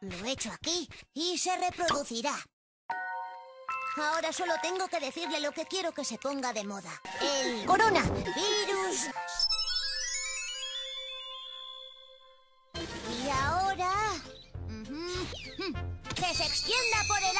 Lo he hecho aquí y se reproducirá. Ahora solo tengo que decirle lo que quiero que se ponga de moda. El coronavirus. Y ahora... que se extienda por el.